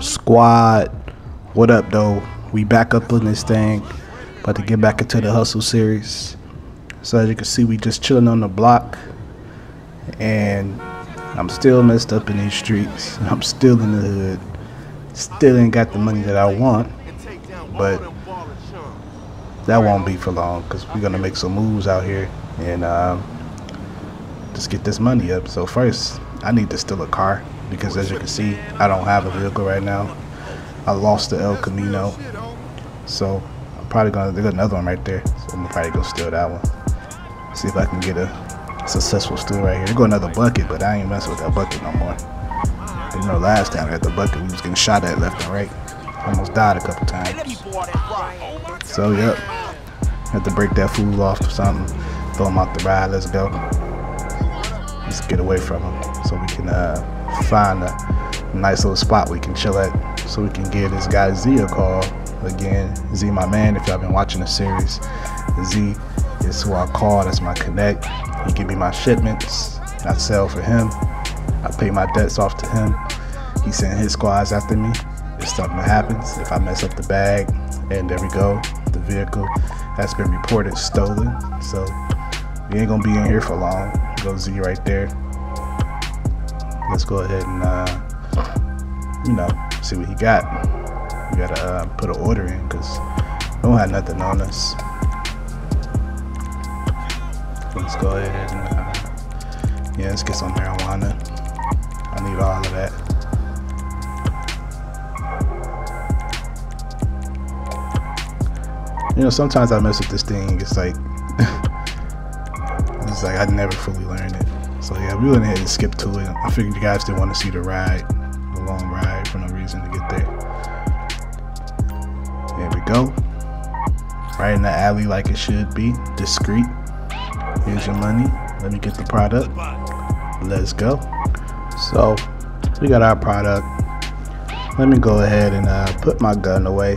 Squad, what up though? We back up on this thing, about to get back into the hustle series. So as you can see, we just chilling on the block, and I'm still messed up in these streets. I'm still in the hood. Still ain't got the money that I want, but that won't be for long because we're gonna make some moves out here and um, just get this money up. So first, I need to steal a car because as you can see, I don't have a vehicle right now. I lost the El Camino, so I'm probably gonna. There's another one right there, so I'm gonna probably go steal that one. See if I can get a successful steal right here. There go another bucket, but I ain't messing with that bucket no more. You know, last time at the bucket, we was getting shot at left and right. Almost died a couple times. So yep, had to break that fool off or something. Throw him out the ride. Let's go. Let's get away from him so we can uh, find a nice little spot we can chill at. So we can give this guy Z a call again. Z, my man. If y'all been watching the series, Z is who I call. That's my connect. He give me my shipments. I sell for him. I pay my debts off to him. He sent his squads after me. If something happens, if I mess up the bag, and there we go, the vehicle has been reported stolen. So we ain't gonna be in here for long. Go Z right there. Let's go ahead and uh, you know see what he got. We gotta uh, put an order in because don't have nothing on us. Let's go ahead and uh, yeah, let's get some marijuana. I need all of that. You know, sometimes I mess with this thing. It's like, it's like I never fully learned it. So yeah, we went ahead and skipped to it. I figured you guys didn't want to see the ride, the long ride, for no reason to get there. There we go. Right in the alley like it should be. Discreet. Here's your money. Let me get the product. Let's go. So, we got our product. Let me go ahead and uh, put my gun away.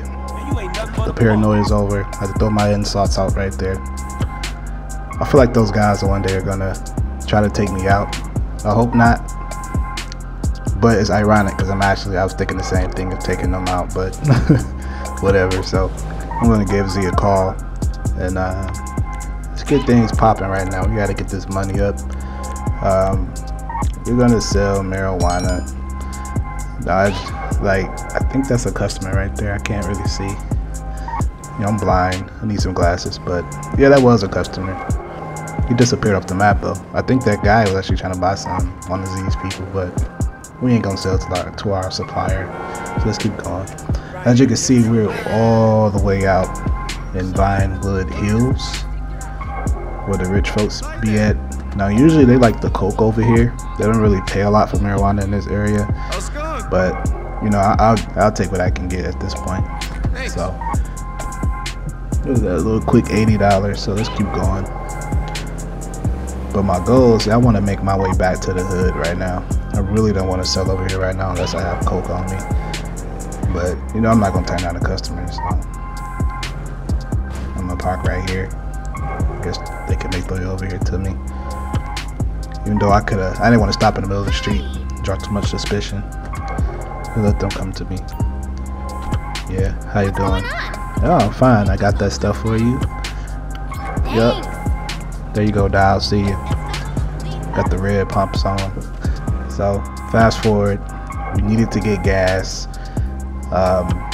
The paranoia is over. I have to throw my insults out right there. I feel like those guys one day are gonna try to take me out. I hope not. But it's ironic because I'm actually I was thinking the same thing of taking them out, but whatever. So I'm gonna give Z a call and uh, let's get things popping right now. We gotta get this money up. Um, we're gonna sell marijuana. I, like I think that's a customer right there. I can't really see. You know, I'm blind. I need some glasses, but yeah, that was a customer. He disappeared off the map though. I think that guy was actually trying to buy some one of these people, but we ain't gonna sell to our, to our supplier. So let's keep going. As you can see, we're all the way out in Vinewood Hills, where the rich folks be at. Now, usually they like the coke over here. They don't really pay a lot for marijuana in this area, but you know, I, will I'll take what I can get at this point. So, there's that little quick eighty dollars. So let's keep going. But my goal is I want to make my way back to the hood right now. I really don't want to sell over here right now unless I have coke on me. But you know, I'm not gonna turn down the customers. So I'm gonna park right here. I guess they can make their way over here to me. Even though I could have, I didn't want to stop in the middle of the street, draw too much suspicion. Let them come to me. Yeah, how you doing? Oh, I'm fine. I got that stuff for you. Yep. There you go, Dial. See you. Got the red pumps on. So, fast forward. We needed to get gas. Um,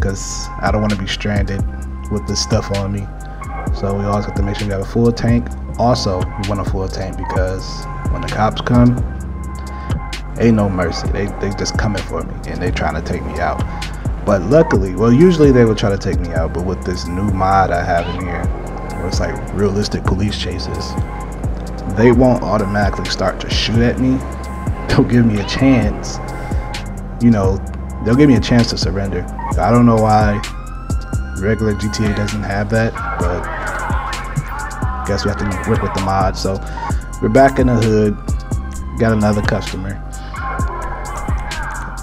because I don't want to be stranded with this stuff on me. So we always have to make sure we have a full tank. Also, we want a full tank because when the cops come, ain't no mercy. They they just coming for me and they trying to take me out. But luckily, well, usually they would try to take me out, but with this new mod I have in here, where it's like realistic police chases, they won't automatically start to shoot at me. They'll give me a chance. You know, they'll give me a chance to surrender. I don't know why regular GTA doesn't have that, but I guess we have to work with the mod. So we're back in the hood. Got another customer,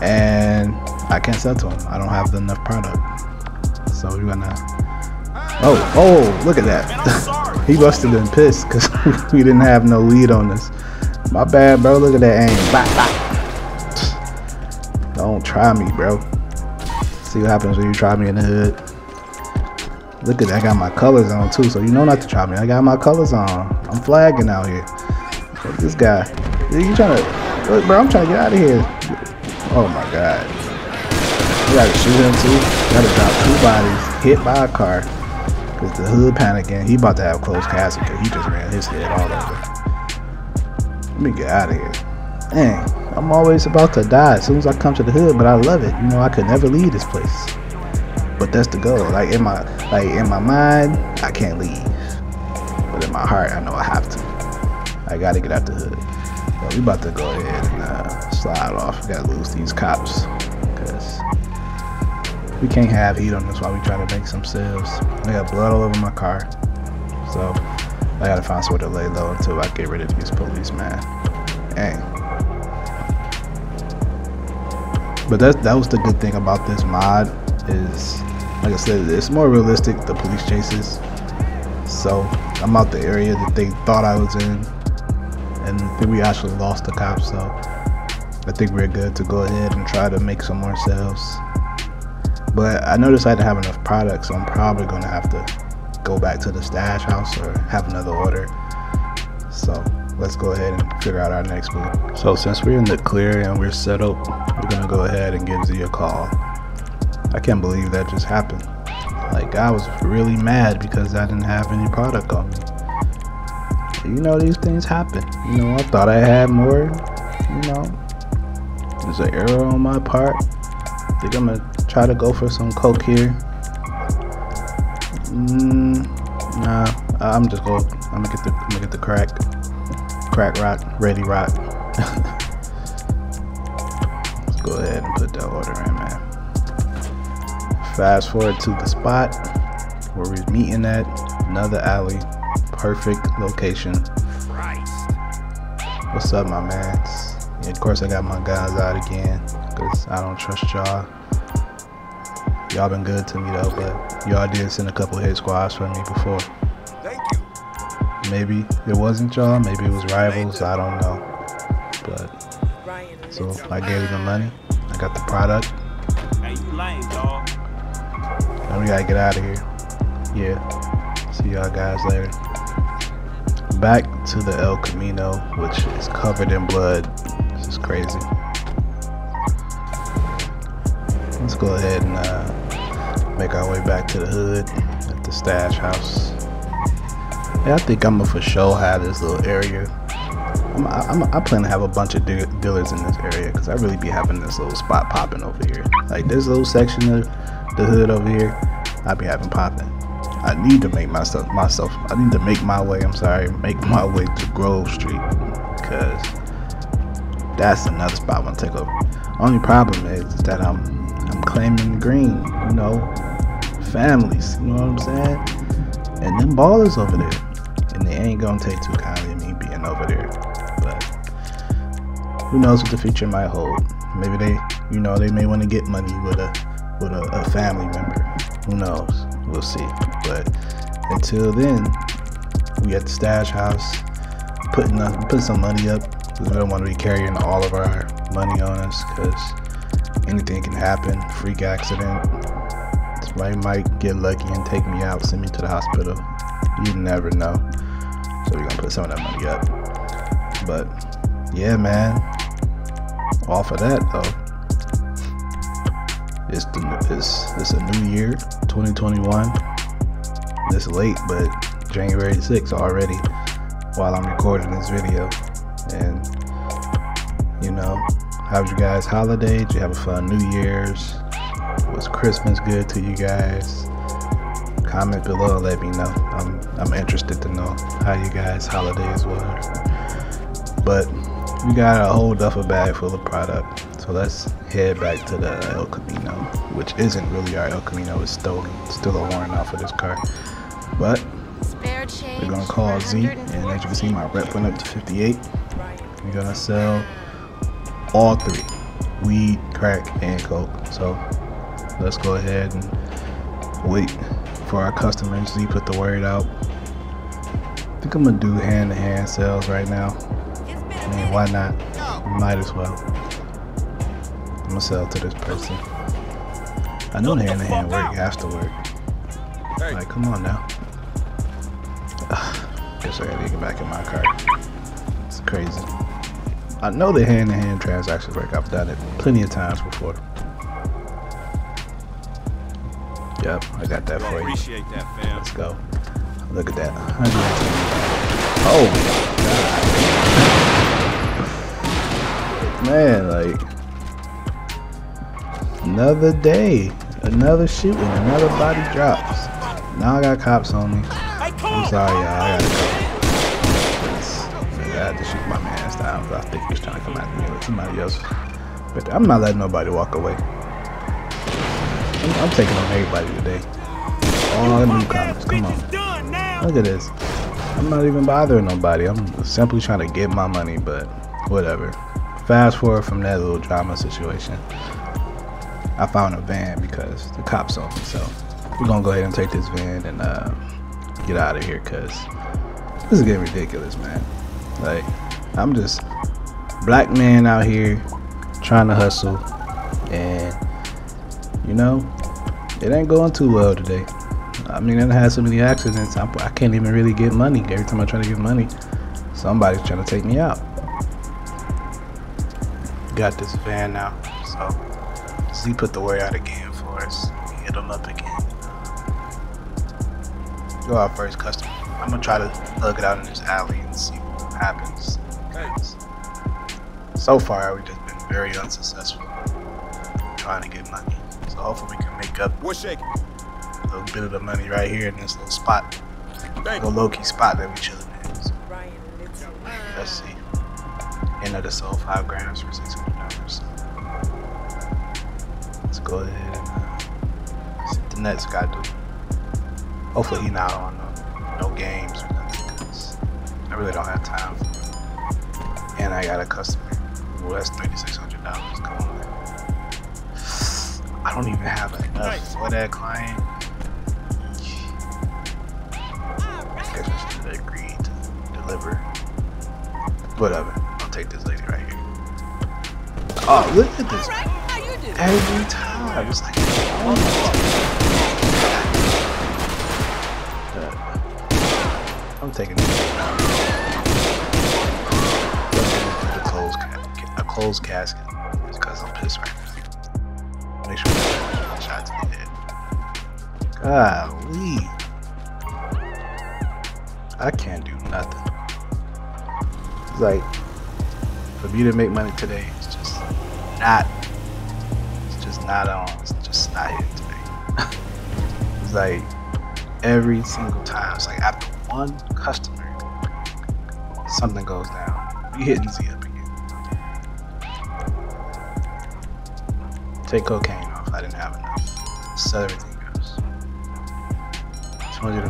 and I can't sell to him. I don't have enough product. So we're gonna. Oh, oh! Look at that. he must have been pissed because we didn't have no lead on this. My bad, bro. Look at that aim. Don't try me, bro. See what happens when you try me in the hood. Look at that, I got my colors on too, so you know not to try me. I got my colors on. I'm flagging out here. Look this guy. You trying to, look, bro, I'm trying to get out of here. Oh my God. You gotta shoot him too. You gotta drop two bodies, hit by a car. Cause the hood panicking. He about to have closed casket because he just ran his head all over. Let me get out of here. Dang, I'm always about to die as soon as I come to the hood, but I love it. You know, I could never leave this place. But that's the goal. Like in my like in my mind, I can't leave. But in my heart, I know I have to. I gotta get out the hood. But we about to go ahead and uh, slide off. We gotta lose these cops. Cause we can't have heat on this while we try to make some sales. I got blood all over my car. So I gotta find somewhere to lay low until I get rid of these police, man. Dang. But that that was the good thing about this mod is like I said, it's more realistic the police chases. So I'm out the area that they thought I was in. And I think we actually lost the cops, so I think we're good to go ahead and try to make some more sales. But I noticed I didn't have enough products, so I'm probably to have to go back to the stash house or have another order. So let's go ahead and figure out our next move. So since we're in the clear and we're set up, we're to go ahead and give Z a call. I can't believe that just happened. Like I was really mad because I didn't have any product on me. You know these things happen. You know I thought I had more. You know, there's an error on my part. I think I'm gonna try to go for some coke here. Mm, nah, I'm just going. I'm gonna get the. I'm gonna get the crack. Crack rock, ready rock. Let's go ahead and put that order in, man. Fast forward to the spot where we're meeting at another alley. Perfect location. What's up, my man? Of course, I got my guys out again because I don't trust y'all. Y'all been good to me though, but y'all did send a couple hit squads for me before. Thank you. Maybe it wasn't y'all, maybe it was rivals, I don't know. But so I gave you the money, I got the product. Hey, you lame, dog. Now we gotta get out of here. Yeah. See y'all guys later. Back to the El Camino, which is covered in blood. This is crazy. Let's go ahead and uh, make our way back to the hood at the stash house. Yeah, I think I'm gonna for sure have this little area. I'm, I'm, I plan to have a bunch of dealers in this area because I really be having this little spot popping over here. Like this little section of the hood over here, I be having popping. I need to make myself myself. I need to make my way. I'm sorry, make my way to Grove Street because that's another spot I want to take over. Only problem is, is that I'm I'm claiming the green, you know, families, you know what I'm saying? And them Ballas over there. And they ain't gonna take too kindly me being over there. But who knows what the future might hold. Maybe they, you know, they may want to get money with a with a, a family member. Who knows? We'll see. But until then, we at the stash house putting up, putting some money up we don't want to be carrying all of our money on us because anything can happen. Freak accident. Somebody might get lucky and take me out, send me to the hospital. You never know. So we're gonna put some of that money up. But yeah, man. Off of that though. It's the it's it's a new year, 2021. It's late, but January 6th already while I'm recording this video. And you know, how was you guys' holiday? Did you have a fun New Year's? Was Christmas good to you guys? Comment below, let me know. I'm I'm interested to know how you guys' holidays were. But we got a whole duffel bag full of product. So let's head back to the El Camino, which isn't really our El Camino, it's stolen. Still a warrant out for this car. But we're gonna call Z, and as you can see, my rep went up to 58. We're gonna sell all three weed, crack, and coke. So let's go ahead and wait for our customers. Z put the word out. I think I'm gonna do hand to hand sales right now. I mean, why not? Might as well. I'm gonna sell to this person. I know the hand to hand work has to work. Like, come on now. Guess I gotta get back in my car. It's crazy. I know the hand to hand transactions work. I've done it plenty of times before. Yep, I got that for you. Appreciate that, fam. Let's go. Look at that. Oh god. Man, like another day, another shooting, another body drops. Now I got cops on me. I'm sorry, y'all. I gotta go. I had to shoot my man's down. I think he was trying to come at me with somebody else. But I'm not letting nobody walk away. I'm, taking on everybody today. All the newcomers. Come on. Look at this. I'm not even bothering nobody. I'm simply trying to get my money, but whatever. Fast forward from that little drama situation. I found a van because the cops on me. So we're gonna go ahead and take this van and uh, get out of here because this is getting ridiculous, man. Like I'm just black man out here trying to hustle, and you know it ain't going too well today. I mean, I had so many accidents. I, I can't even really get money. Every time I try to get money, somebody's trying to take me out. Got this van now, so Z put the word out again for us. Hit them up again. Go our first customer. I'm gonna try to plug it out in this alley and see what happens. 'Cause So far, we've just been very unsuccessful trying to get money. So hopefully we can make up What's shaking? a little bit of the money right here in this little spot, Thank little low key spot that we chilling in. So let's see. And I just sold five grams for six hundred dollars. Let's go ahead and uh, see what the next guy do. Hopefully he not on no, no games or nothing. 'cause I really don't have time for it. And I got a customer. Well, that's thirty six hundred dollars. Come on. Man. I don't even have enough for that client. I guess I should agreed to deliver. Whatever. Uh, I'll take this lady right here. Oh, look at this. Every time. It's like, oh. Uh, I'm taking this. The closed a closed casket. It's because I'm pissed right now. Make sure that shot to the head. Golly. I can't do nothing. It's like for me to make money today, it's just not. It's just not on. It's just not it today. it's like every single time. It's like after one customer, something goes down. We hitting Z up again. Take cocaine didn't have enough. Sell everything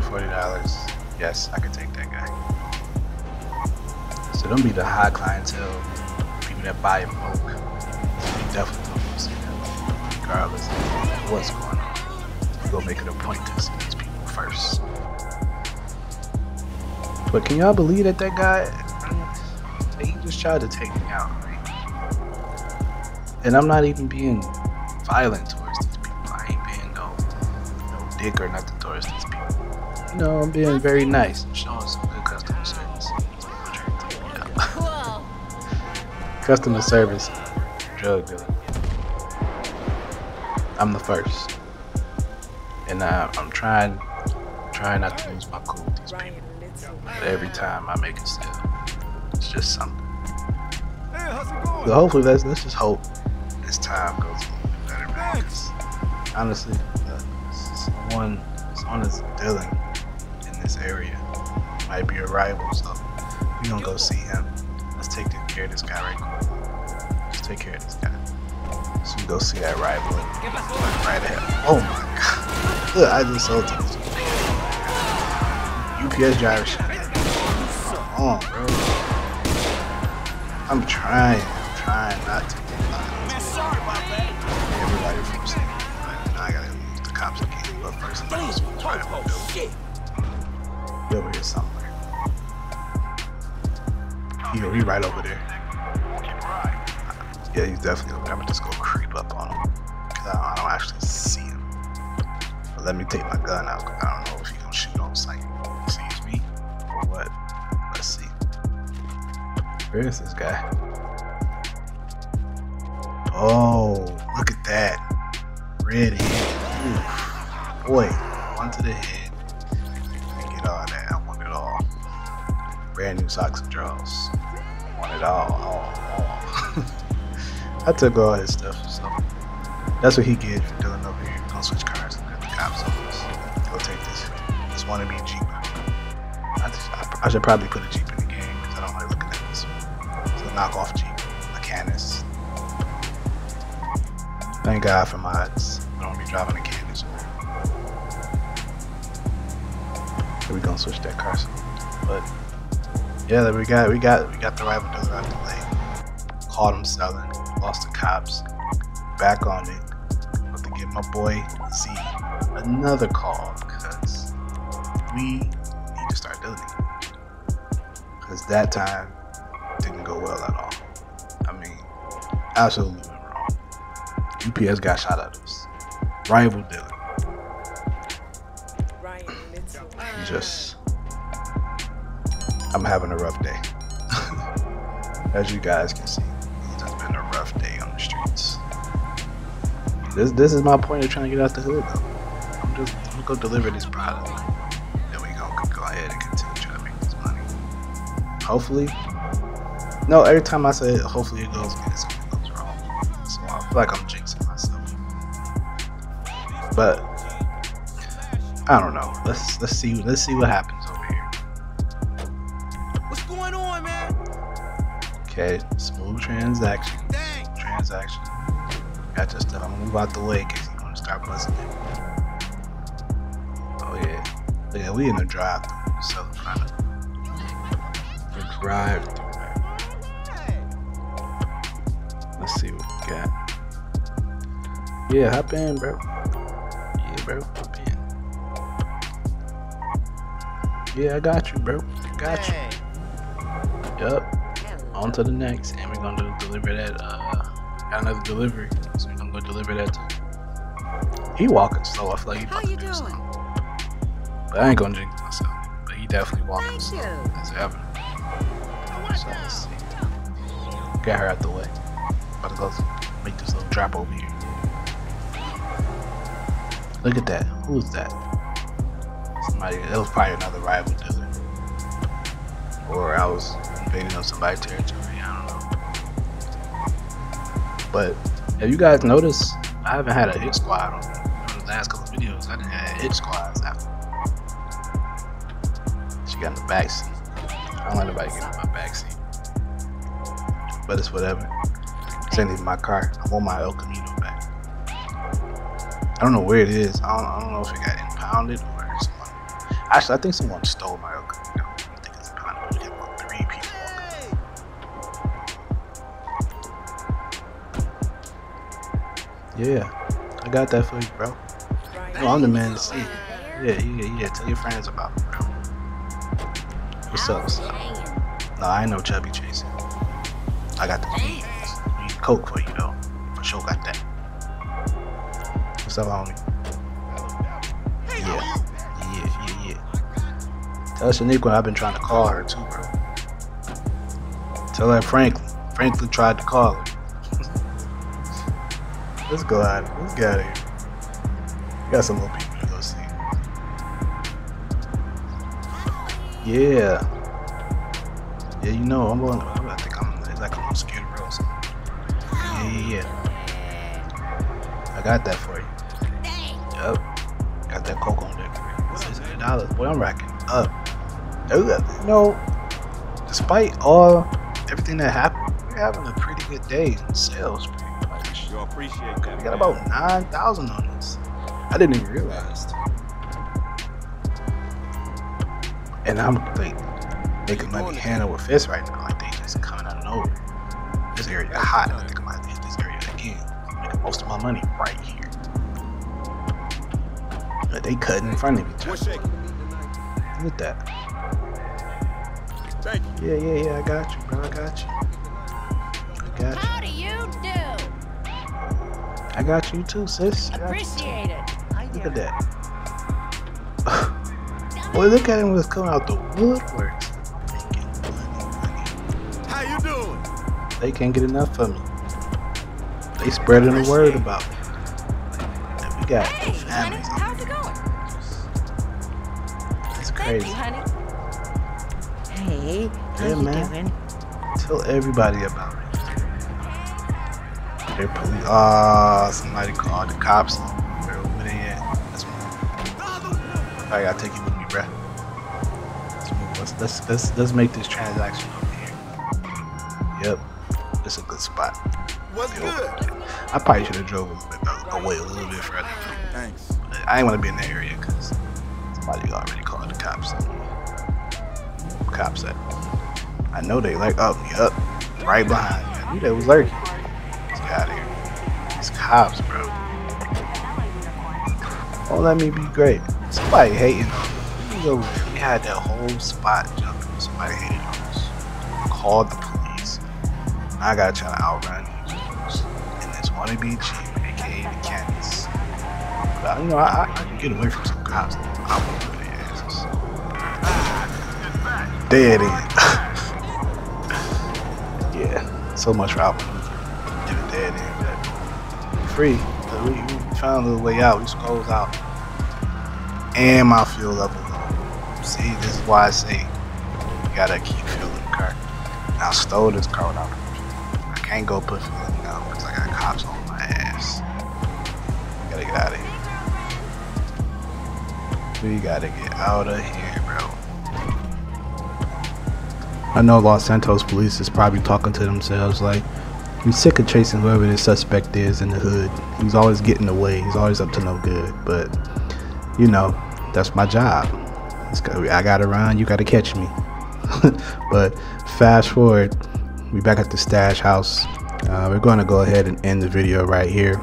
forty dollars. Yes, I could take that guy. So don't be the high clientele, people that buy in bulk. You definitely don't want to see them, regardless of what's going on. You gonna make it a point to see these people first. But can y'all believe that that guy, he just tried to take me out? And I'm not even being violent no dick or nothing towards these people. You know, I'm being very nice showing some good customer service. People trying to take me out. Cool. customer service drug dealer. I'm the first, and I, I'm trying, trying not to lose my cool with these people. But every time I make a sale, it's just something. Hey, how's it? So hopefully, let's let's just hope this time goes a little bit better, man. 'cause honestly, uh, someone someone is dealing in this area might be a rival, so we gonna go see him. Let's take care of this guy right quick. Let's take care of this guy. So we go see that rival right ahead. Oh my god! Look, I just sold this UPS driver. shot at me. Come on, bro. I'm trying. I'm trying not to. Shit. over here somewhere. He, he right over there. Yeah, he's definitely over there. I'm gonna just go creep up on him. Cause I, don't actually see him. But let me take my gun out. I don't know if he gonna shoot on sight. He sees me or what? Let's see. Where is this guy? Oh, look at that. Head. Boy, one to the head. Get all that. I want it all. Brand new socks and drawers. I want it all. all, all. I took all his stuff, so that's what he get for doing over here. Gonna switch cars and let the cops on us. Go take this. This wannabe Jeep. I, just, I, I should probably put a Jeep in the game because I don't like looking at this. It's a knockoff Jeep. A Canis. Thank God for mods. I don't be driving a We gonna switch that car soon. But yeah, we got we got we got the rival dealer out the way. Caught him selling, lost the cops, back on it. About to give my boy Z another call because we need to start doing it. Because that time didn't go well at all. I mean, absolutely went wrong. UPS got shot at us. Rival dealer. Just I'm having a rough day. As you guys can see, it's been a rough day on the streets. This this is my point of trying to get out the hood though. I'm just I'm gonna go deliver this product. Then we gonna go ahead and continue trying to make this money. Hopefully. No, every time I say it, hopefully it goes good, something goes wrong. So I feel like I'm jinxing myself. But I don't know. Let's let's see let's see what happens over here. What's going on, man? Okay, smooth transaction. Dang. Transaction. Got your stuff. I'm gonna move out the way because you wanna start buzzing it. Oh yeah. yeah. we in the drive through. So kind of the drive through. Let's see what we got. Yeah, hop in, bro. Yeah, bro, Yeah, I got you, bro. Got you. Yup. On to the next, and we're gonna deliver that. Uh, got another delivery, so we're gonna go deliver that. To... He walking slow. I feel like he How you do doing? something. But I ain't gonna jinx myself. But he definitely walking Thank slow you. as ever. So let's see. Get her out the way. About to go make this little drop over here. Look at that. Who is that? Somebody. Was probably another rival dealer. Or I was invading on somebody's territory. I don't know. But have you guys noticed? I haven't had a hit squad on, the last couple of videos. I didn't have hit squads after. She got in the back seat. I don't let nobody get in my back seat. But it's whatever. Ain't even my car. I want my El Camino back. I don't know where it is. I don't, I don't know if it got impounded. Actually, I think someone stole my Camino. I think it's. We got about three people. Yeah, I got that for you, bro. No, I'm the man to see. Yeah, yeah, yeah. Tell your friends about me, bro. What's up? What's up? No, I ain't no chubby chasing. I got the weed. Coke for you though. For sure got that. What's up, homie? Tell Shaniqua I've been trying to call her too, bro. Tell her Franklin. Franklin tried to call her. Let's go out. Let's get out of here. We got some more people to go see. Yeah. Yeah, you know, I'm going. I think I'm like I'm scared of real. Yeah, yeah, yeah. I got that for you. Yup. Got that coke on there. Six hundred dollars. Boy, I'm racking up. You know, despite all everything that happened, we're having a pretty good day in sales. Pretty much. Yo, appreciate that. We got man. about nine thousand on this. I didn't even realize. And I'm like making money hand over fist right now. Like they just coming out of nowhere. This area hot. I think I might hit this area again. I'm making most of my money right here. But they cutting in front of each other. Look at that. Thank you. Yeah, yeah, yeah. I got you, bro. I got you. I got you. How do you do? I got you too, sis. I got you too. Appreciate it. Look at that. Boy, look at him was coming out the woodworks. Making money, money. How you doing? They can't get enough of me. They spreading the word about me. And we got Hey, honey, families. how's it going? It's Thank crazy. you, honey. Hey, how Yeah, man. doing? Tell everybody about it. They're police. Ah, somebody called the cops. Where, where they at? Let's move. I gotta take you with me, bruh. Let's move. Let's let's let's, let's make this transaction over here. Yep, it's a good spot. What's Yo. good? I probably should have drove a bit, uh, away a little bit further. Thanks. But I ain't want to be in the area because somebody already called the cops. Cops at. I know they like up, yup, right behind me. I knew they was lurking. Let's get out of here. These cops, bro. Don't let me be great. Somebody hating on me. We over. We had that whole spot jumping. Somebody hated on us. Called the police. I gotta try to outrun these. And this wannabe chief, aka the Canis. But, you know, I, I, can get away from some cops. I won't do their asses. Ah, Dead end. so much for. Get end, but free. But we, we found a little way out. We scrolls out. And my fuel level low. See, this is why I say you gotta keep fueling the car. Now, I stole this car without. I can't go put fuel in now because I got cops on my ass. Gotta get out of here. We gotta get out of here, I know Los Santos police is probably talking to themselves like, I'm sick of chasing whoever this suspect is in the hood. He's always getting away. He's always up to no good. But, you know, that's my job. It's got- I gotta run. You gotta catch me. but fast forward, we back at the stash house. Uh, we're going to go ahead and end the video right here.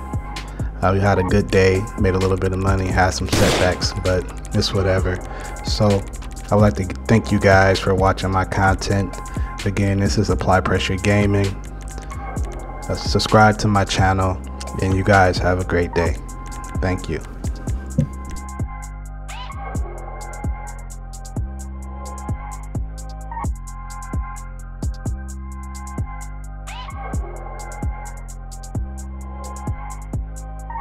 Uh, we had a good day, made a little bit of money, had some setbacks, but it's whatever. So I would like to thank you guys for watching my content. Again, this is Apply Pressure Gaming. Uh, subscribe to my channel, and you guys have a great day. Thank you.